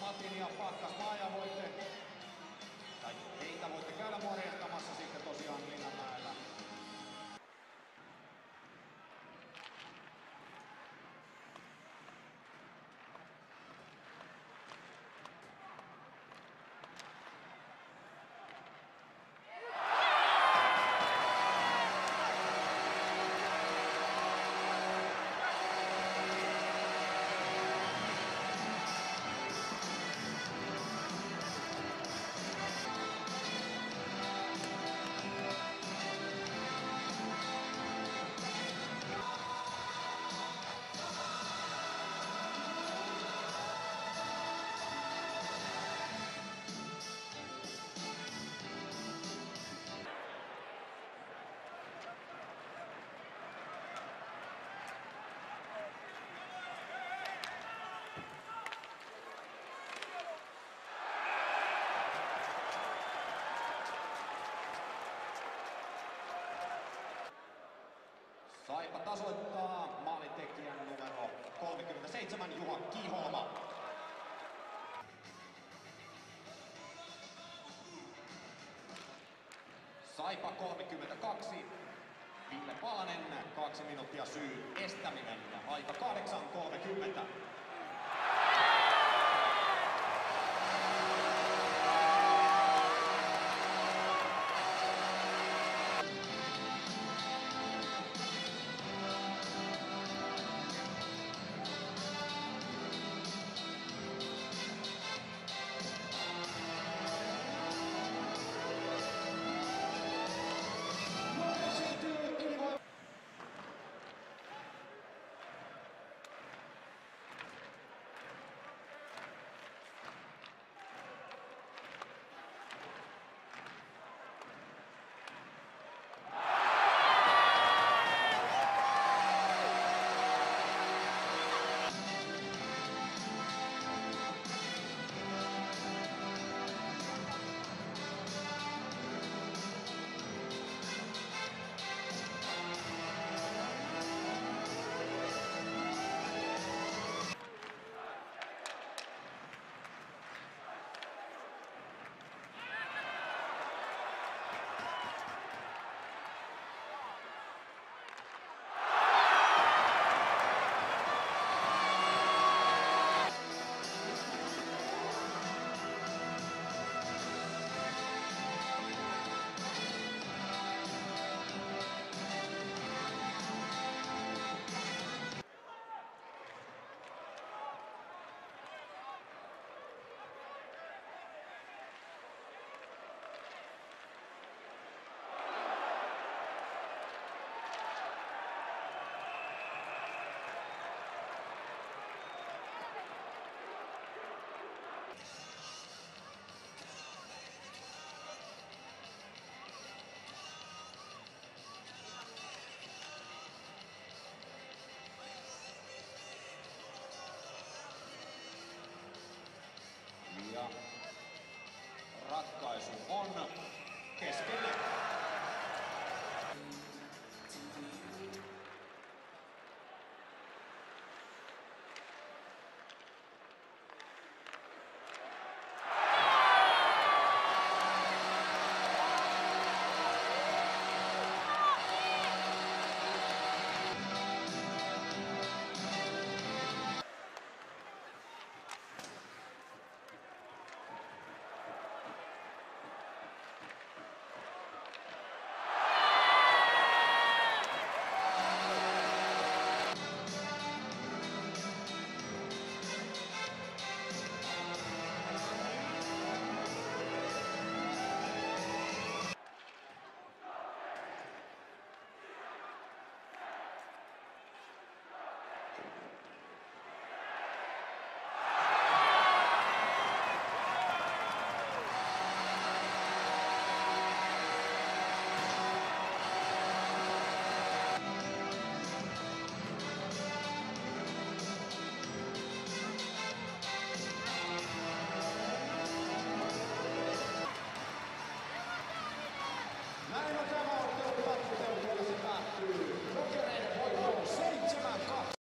Matin ja Pakkas Maija voitte, Saipa tasoittaa maalintekijän numero 37 Juha Kiholma. Saipa 32. Ville Palanen, kaksi minuuttia syy estäminen aika 8.30.